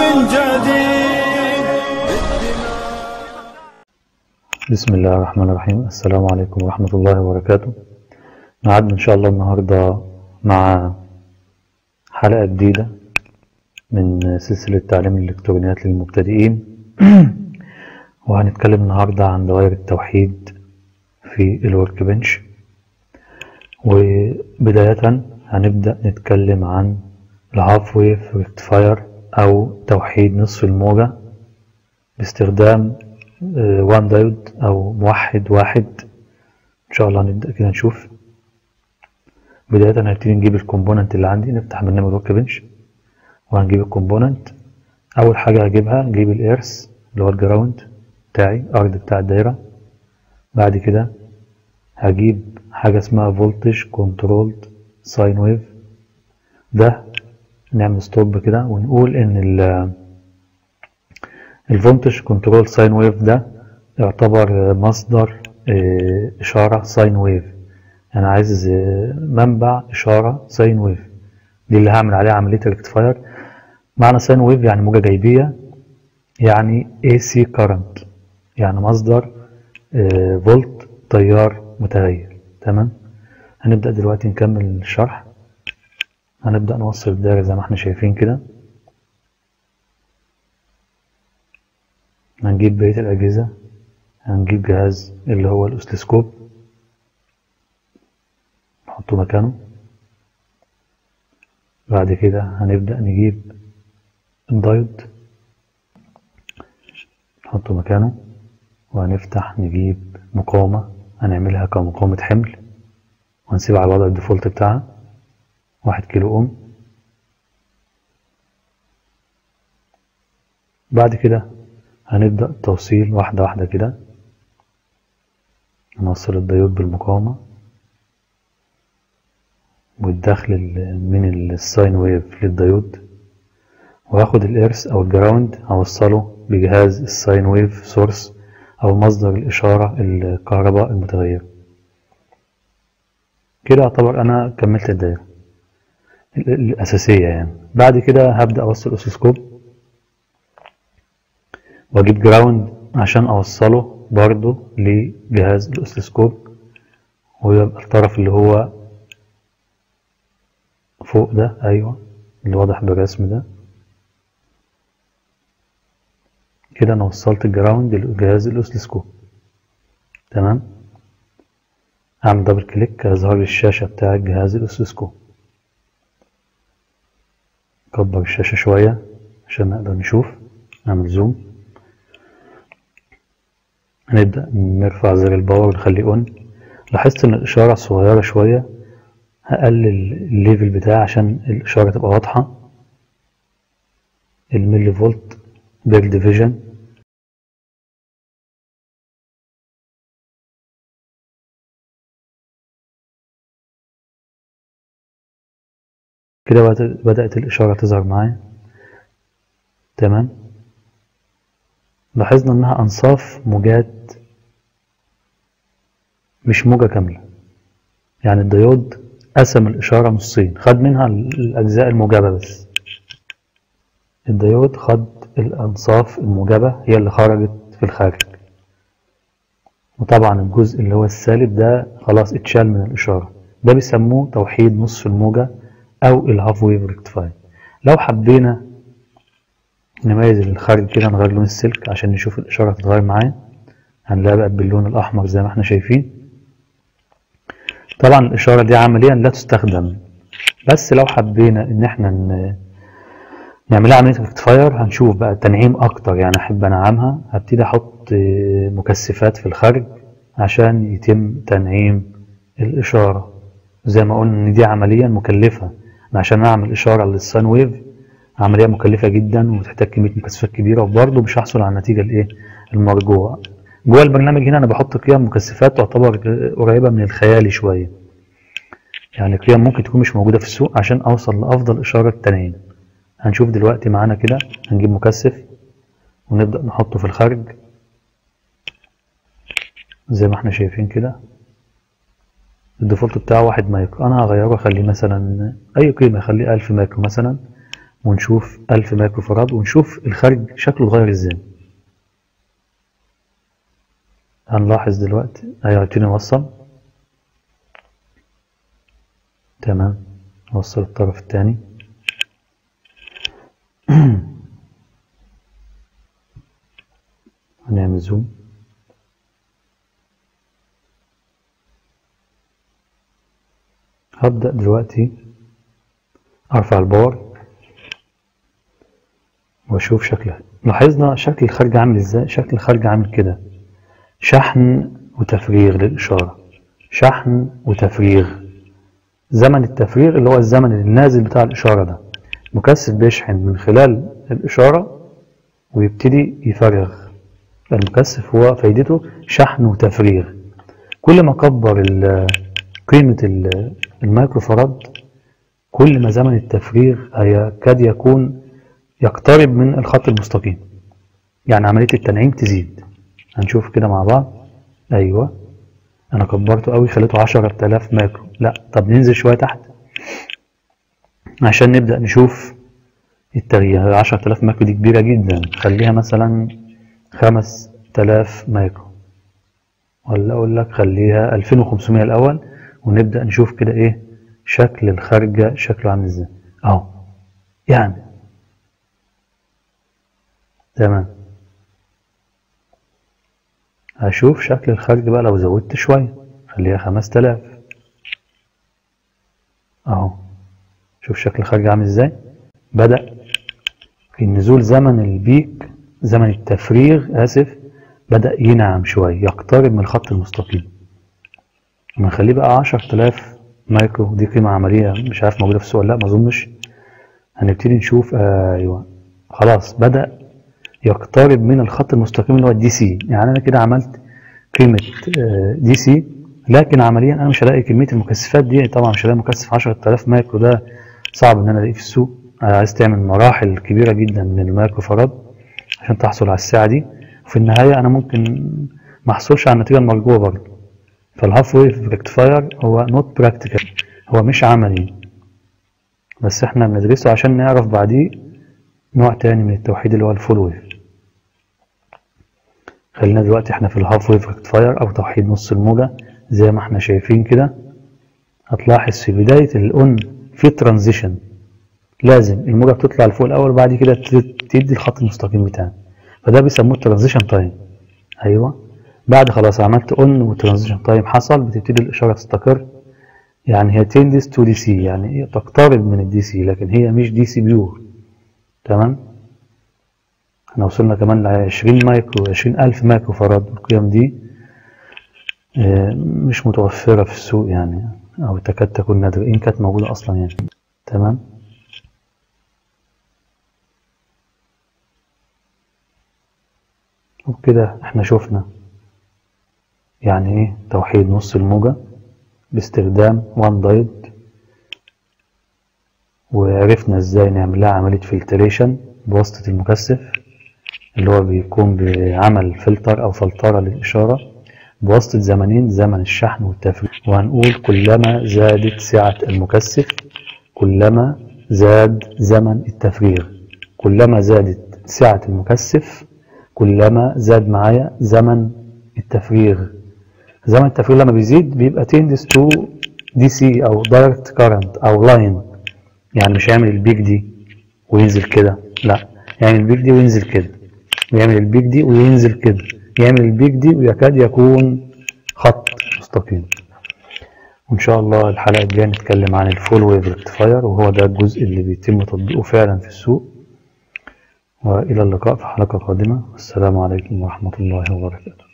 من جديد. بسم الله الرحمن الرحيم. السلام عليكم ورحمة الله وبركاته. نعد إن شاء الله النهاردة مع حلقة جديدة من سلسلة تعليم الإلكترونيات للمبتدئين. وهنتكلم النهاردة عن دوائر التوحيد في الورك بنش وبداية هنبدأ نتكلم عن ال half wave rectifier أو توحيد نصف الموجة باستخدام one diode أو موحد واحد. إن شاء الله نبدأ كده نشوف. بداية هنبتدي نجيب ال component اللي عندي. نفتح برنامج Workbench وهنجيب ال component. أول حاجة هجيبها نجيب ال earth اللي هو ال ground بتاعي أرض بتاع الدايرة. بعد كده هجيب حاجة اسمها voltage controlled sine wave ده نعمل stop كده ونقول إن ال ال voltage control sine wave ده يعتبر مصدر إشارة sine wave أنا عايز منبع إشارة sine wave دي اللي هعمل عليها عملية ال rectifier معنى sine wave يعني موجة جيبية يعني AC current. يعني مصدر فولت تيار متغير. تمام؟ هنبدأ دلوقتي نكمل الشرح. هنبدأ نوصل الدائرة زي ما إحنا شايفين كده. هنجيب بقية الأجهزة. هنجيب جهاز اللي هو الأسلسكوب نحطه مكانه. بعد كده هنبدأ نجيب الدايود. نحطه مكانه. وهنفتح نجيب مقاومة. هنعملها كمقاومة حمل. وهنسيبها على الوضع ال default بتاعها. واحد كيلو اوم بعد كده هنبدأ التوصيل واحدة واحدة كده. نوصل الديود بالمقاومة. والدخل من ال sine wave لل diode. وهاخد ال earth أو ال ground هوصله بجهاز ال sine wave source أو مصدر الإشارة الكهرباء المتغيرة كده أعتبر أنا كملت الدائرة الأساسية يعني. بعد كده هبدأ أوصل oscilloscope وأجيب ground عشان أوصله برضو لجهاز ال oscilloscope ويبقى الطرف اللي هو فوق ده أيوة اللي واضح بالرسم ده. كده أنا وصلت ال ground لجهاز ال oscilloscope تمام؟ أعمل double click هيظهر لي الشاشة بتاع جهاز ال oscilloscope كبر الشاشة شوية عشان نقدر نشوف. نعمل zoom هنبدا نرفع زر ال power ونخليه on لاحظت إن الإشارة صغيرة شوية. هقلل ال level بتاعي عشان الإشارة تبقى واضحة. الملي فولت per division كده بدأت الإشارة تظهر معايا. تمام؟ لاحظنا إنها أنصاف موجات مش موجة كاملة. يعني الديود قسم الإشارة نصين. خد منها الأجزاء الموجبة بس. الديود خد الأنصاف الموجبة هي اللي خرجت في الخارج. وطبعا الجزء اللي هو السالب ده خلاص اتشال من الإشارة. ده بيسموه توحيد نصف الموجة. أو ال half wave rectifier لو حبينا نميز الخارج كده نغير لون السلك عشان نشوف الإشارة تتغير معايا هنلاقيها بقت باللون الأحمر زي ما إحنا شايفين. طبعا الإشارة دي عمليا لا تستخدم بس لو حبينا إن إحنا نعملها عملية rectifier هنشوف بقى تنعيم أكتر. يعني أحب أنعمها هبتدي أحط مكثفات في الخارج عشان يتم تنعيم الإشارة. زي ما قلنا إن دي عملية مكلفة. عشان أعمل إشارة للسان ويف عملية مكلفة جدا وتحتاج كمية مكثفات كبيرة وبرضه مش هحصل على النتيجة الإيه؟ المرجوة جوه البرنامج هنا أنا بحط قيم مكثفات تعتبر قريبة من الخيالي شوية. يعني قيم ممكن تكون مش موجودة في السوق عشان أوصل لأفضل إشارة تنعيم هنشوف دلوقتي معانا كده هنجيب مكثف ونبدأ نحطه في الخارج زي ما إحنا شايفين كده. ال default بتاعه واحد مايكرو أنا هغيره أخليه مثلا أي قيمة أخليه ألف مايكرو مثلا ونشوف ألف micro farad ونشوف الخارج شكله اتغير إزاي. هنلاحظ دلوقتي هيعطيني نوصل تمام. نوصل الطرف الثاني هنعمل zoom. هبدأ دلوقتي. أرفع ال power وأشوف شكلها. لاحظنا شكل الخارج عامل إزاي؟ شكل الخارج عامل كده. شحن وتفريغ للإشارة. شحن وتفريغ. زمن التفريغ اللي هو الزمن النازل بتاع الإشارة ده. المكثف بيشحن من خلال الإشارة ويبتدي يفرغ. المكثف هو فايدته شحن وتفريغ. كل ما كبر قيمة ال- ال micro farad كل ما زمن التفريغ يكاد يكون يقترب من الخط المستقيم. يعني عملية التنعيم تزيد. هنشوف كده مع بعض. أيوة. أنا كبرته قوي خليته عشرة آلاف مايكرو لا طب ننزل شوية تحت. عشان نبدأ نشوف التغيير. عشرة آلاف مايكرو دي كبيرة جدا. خليها مثلا خمس تلاف مايكرو ولا أقول لك خليها ألفين وخمسمية الأول. ونبدأ نشوف كده إيه شكل الخارج شكله عامل إزاي. أهو. يعني. تمام. هشوف شكل الخارج بقى لو زودت شوية. خليها خمس تلاف أهو. شوف شكل الخارج عامل إزاي. بدأ النزول زمن ال peak زمن التفريغ آسف. بدأ ينعم شوية يقترب من الخط المستقيم. لما نخليه بقى عشر تلاف مايكرو. دي قيمة عملية مش عارف موجودة في السوق ولا لأ ما أظنش. هنبتدي نشوف أيوه. خلاص بدأ يقترب من الخط المستقيم اللي هو ال DC. يعني أنا كده عملت قيمة DC. لكن عمليا أنا مش هلاقي كمية المكثفات دي. طبعا مش هلاقي مكثف 10000 مايكرو. ده صعب إن أنا ألاقيه في السوق. عايز تعمل مراحل كبيرة جدا من ال micro farad عشان تحصل على السعة دي. وفي النهاية أنا ممكن ما أحصلش على النتيجة المرجوة برضه. فال half wave rectifier هو not practical هو مش عملي. بس إحنا بندرسه عشان نعرف بعديه نوع تاني من التوحيد اللي هو ال full wave خلينا دلوقتي إحنا في ال half wave rectifier أو توحيد نص الموجة زي ما إحنا شايفين كده. هتلاحظ في بداية ال on في transition لازم الموجة بتطلع لفوق الأول وبعد كده تدي الخط المستقيم بتاعنا فده بيسموه transition time أيوه. بعد خلاص عملت on و transition time حصل بتبتدي الإشارة تستقر. يعني هي tends to DC يعني تقترب من ال DC لكن هي مش DC pure تمام؟ إحنا وصلنا كمان ل 20 مايكرو 20 ألف micro farad القيم دي. مش متوفرة في السوق يعني أو تكاد تكون نادرة. إن كانت موجودة أصلا يعني. تمام؟ وبكده إحنا شفنا. يعني إيه؟ توحيد نص الموجة باستخدام one diode وعرفنا إزاي نعمل لها عملية filtration بواسطة المكثف اللي هو بيكون بعمل فلتر أو فلترة للإشارة. بواسطة زمنين زمن الشحن والتفريغ. وهنقول كلما زادت سعة المكثف كلما زاد زمن التفريغ. كلما زادت سعة المكثف كلما زاد معايا زمن التفريغ. زمن التفريغ لما بيزيد بيبقى tends to DC أو direct current أو line يعني مش هيعمل ال peak دي وينزل كده لا. يعمل ال peak دي وينزل كده. ويعمل ال peak دي وينزل كده. يعمل البيك دي ويكاد يكون خط مستقيم. وإن شاء الله الحلقة الجاية نتكلم عن ال full wave rectifier وهو ده الجزء اللي بيتم تطبيقه فعلا في السوق. وإلى اللقاء في حلقة قادمة. والسلام عليكم ورحمة الله وبركاته.